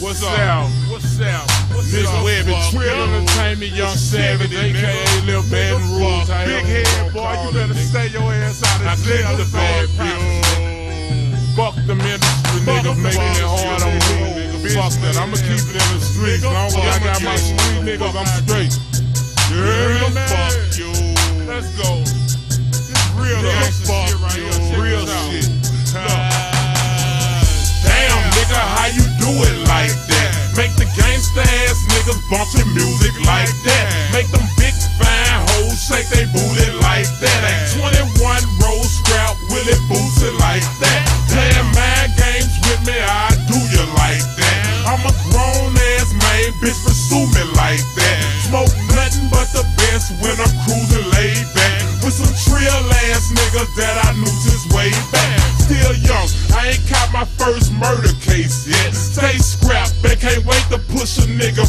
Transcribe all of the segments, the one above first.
What's up? What's up? Miss Webbie, Trill Entertainment, Young Savage, aka Lil Baton Rouge. Big head boy, you better stay your ass out of jail. The bad. Fuck the industry niggas making it hard on me. Fuck that, I'ma keep it in the streets. Long as I got my street niggas, I'm straight. You hear me? Ass niggas bump your music like that. Make them big fine hoes shake they booty like that. Ain't 21 roll scrap, will it boots it like that? Playing mind games with me, I do you like that. I'm a grown ass man, bitch, pursue me like that. Smoke nothing but the best when I'm cruising laid back. With some trill ass niggas that I knew since way back. Still young, I ain't caught my first murder case yet. Stay scrapped, and can't wait to push a nigga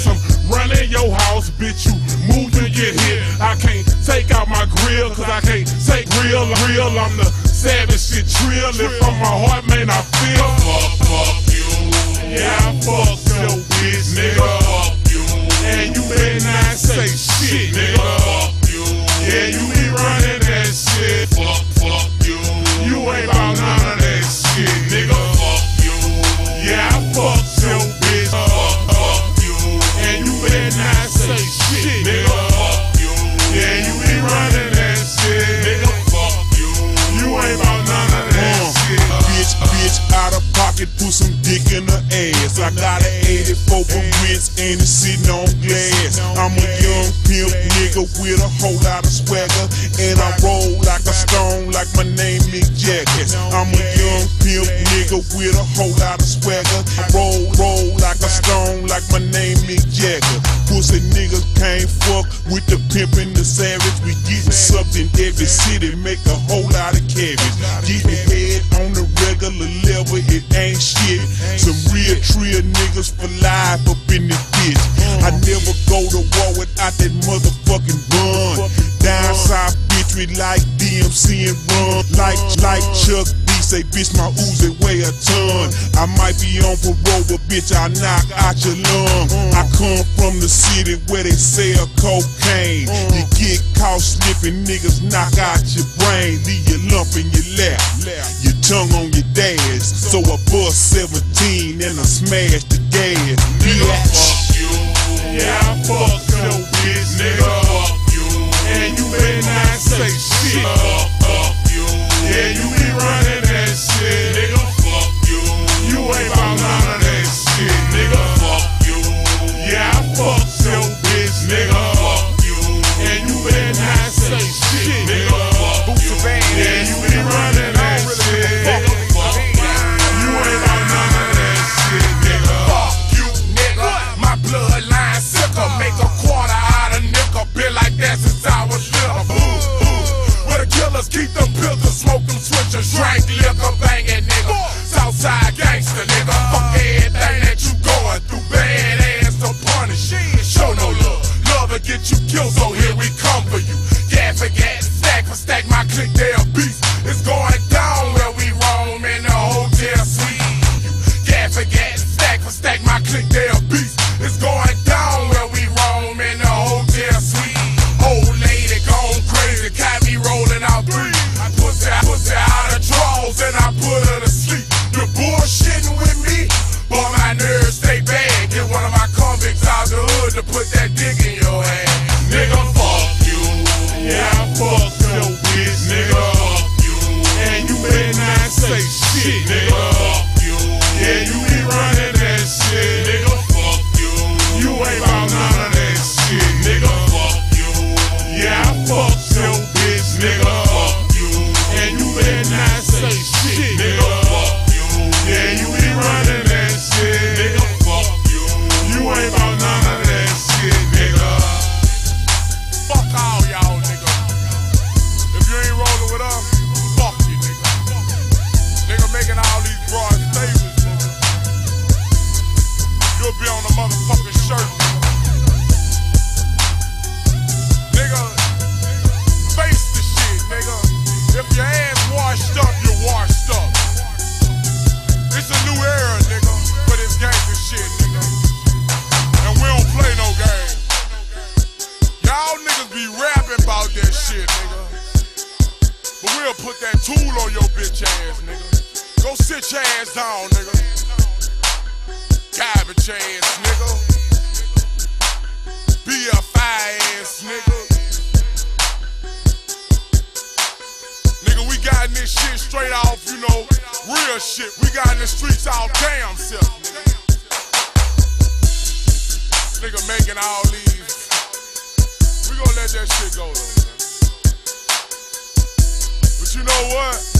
shit. I'm running your house, bitch. You move, you get hit. I can't take out my grill, cause I can't take real, real. I'm the savage shit trill. If from my heart, man, I feel. Fuck, fuck you. Yeah, I fuck your bitch, nigga. Fuck you. And you better not say shit, nigga. Fuck you. Yeah, you be running that shit. Fuck, fuck you. You ain't about none of that shit, nigga. Fuck you. Yeah, I fuck your pocket, put some dick in her ass. I got an 84 for grits and it's sitting on glass. I'm a young pimp nigga with a whole lot of swagger. And I roll like a stone, like my name Mick Jagger. I'm a pimp nigga with a whole lot of swagger. Roll, roll like a stone, like my name Mick Jagger. Pussy niggas can't fuck with the pimp and the savage. We getting something every city, make a whole lot of cabbage. Getting head on the regular level, it ain't shit. Some real trill niggas for life up in this bitch. I never go to war without that motherfucking bun. Down south, bitch, we like DMC and run. Like, like Chuck say, bitch, my Uzi weigh a ton. I might be on parole, but bitch, I knock out your lung. I come from the city where they sell cocaine. You get caught slipping, niggas knock out your brain. Leave your lump in your lap, your tongue on your dash. So I bust 17 and I smash the gas. Bitch. Fuck you. Yeah, I fuck here we come for you. Gas for gas, stack for stack, my click, they we'll put that tool on your bitch ass, nigga. Go sit your ass down, nigga. Garbage ass, nigga. BFI ass, nigga. Nigga, we got this shit straight off, you know, real shit. We got in the streets all damn self, nigga. Nigga making all these. We gonna let that shit go though, you know what?